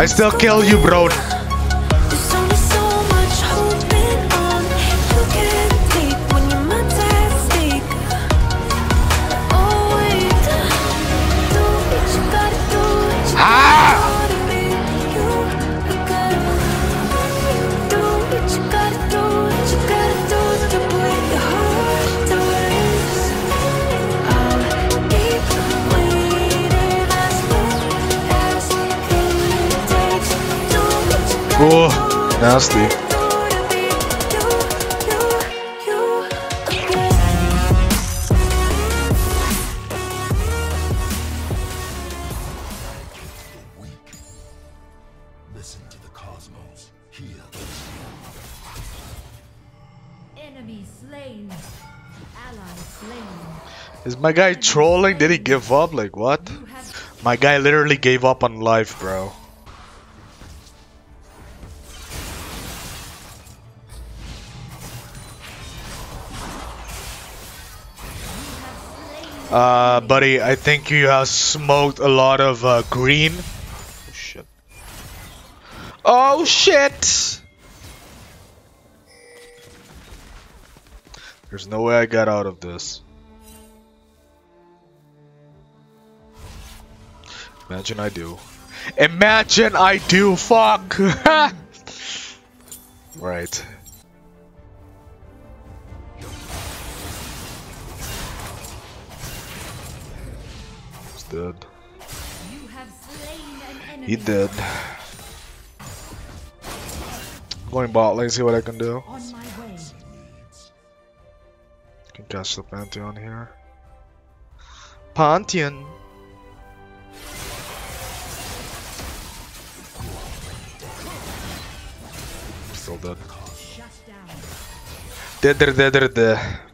I still kill you, bro. Oh, nasty. Listen to the cosmos. Hear Enemy slain. Ally slain. Is my guy trolling? Did he give up? Like what? My guy literally gave up on life, bro. Uh, buddy, I think you have smoked a lot of uh, green. Oh shit. Oh shit! There's no way I got out of this. Imagine I do. Imagine I do, fuck! right. Dead. you have slain an enemy. He dead. Going bot lane, see what I can do. On my way. Can catch the Pantheon here. Pantheon! Still dead. Dead, dead, dead, dead,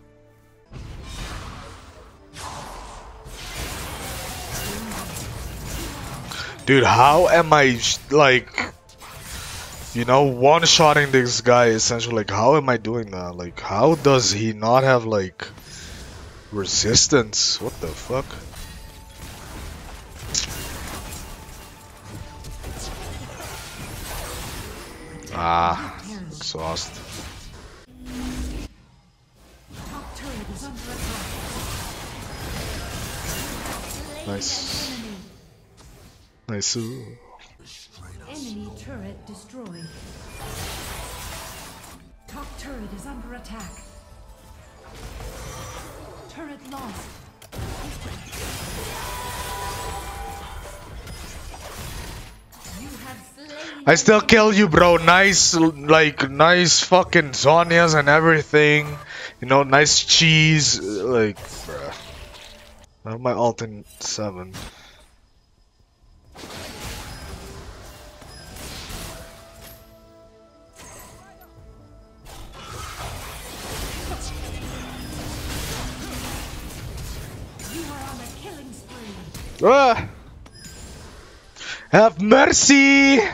Dude, how am I like, you know, one-shotting this guy essentially? Like, how am I doing that? Like, how does he not have like resistance? What the fuck? Ah, exhaust. Top Nice. an enemy. Turret destroyed. Top turret is under attack. Turret lost. You have slain. I still kill you, bro. Nice, like, nice fucking Zhonya's and everything. You know, nice cheese. Like, bruh. I have my alt in 7. Ah! Have mercy! The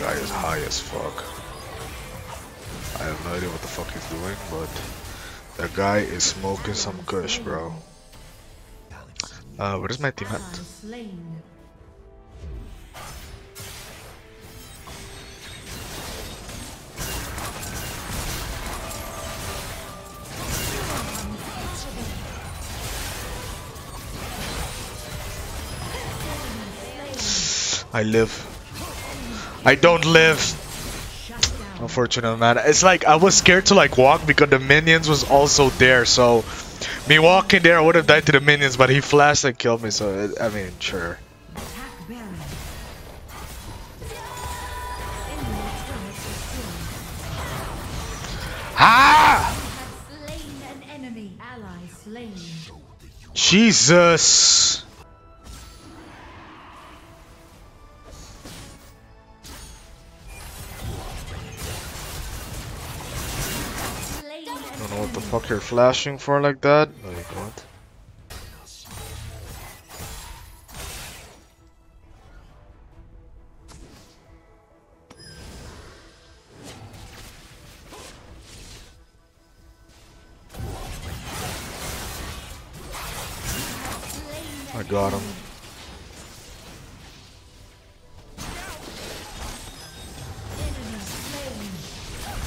guy is high as fuck. I have no idea what the fuck he's doing, but that guy is smoking some kush, bro. Uh, where's my team at? I live. I don't live. Unfortunate man. It's like I was scared to like walk because the minions was also there. So me walking there, I would have died to the minions, but he flashed and killed me. So it, I mean, sure. Attack Baron. Enemy turret destroyed. Ah! You have slain an enemy. Ally slain. Jesus. flashing for like that? Like what? I got him.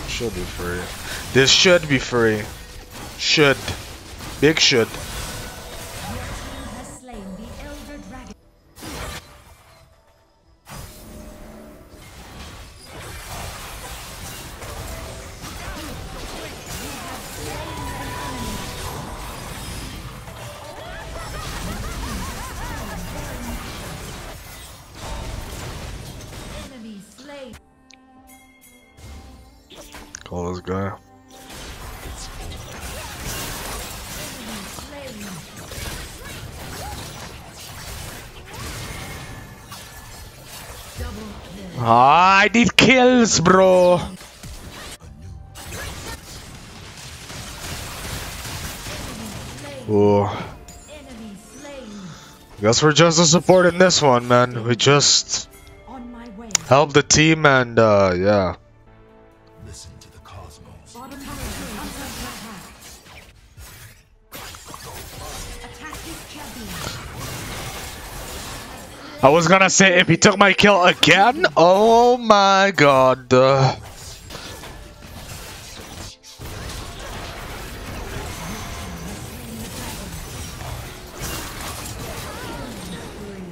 Should be free. This should be free. Should. Big should. Has slain the elder dragon. Enemy slain. Call this guy. Kill. Ah, I need kills, bro. Oh, guess we're just a support in this one, man. We just On help the team and uh, yeah. I was gonna say if he took my kill again. Oh my god.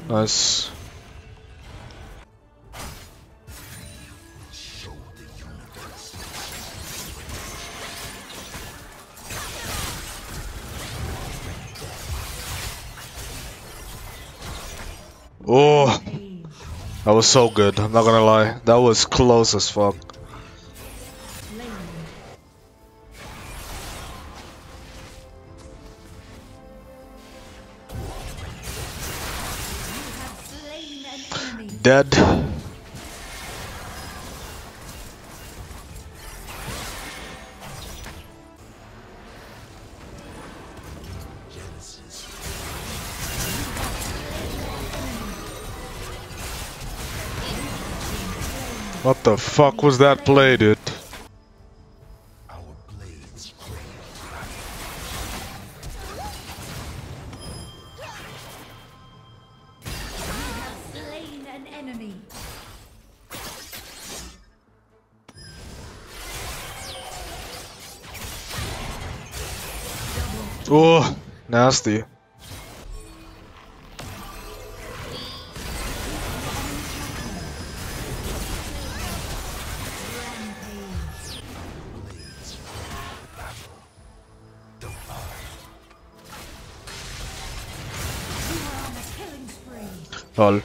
Nice. That was so good. I'm not gonna lie. That was close as fuck. Dead. What the fuck was that play, dude? Oh, nasty. Destroyed.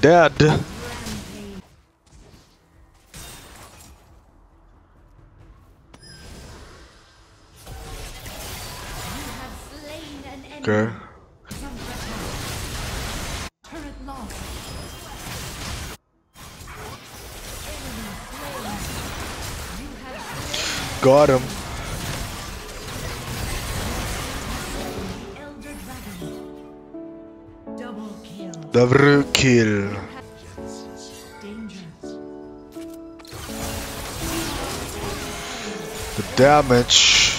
Dead. Rampage. You have slain an enemy. Okay. Got him. Double kill. The damage.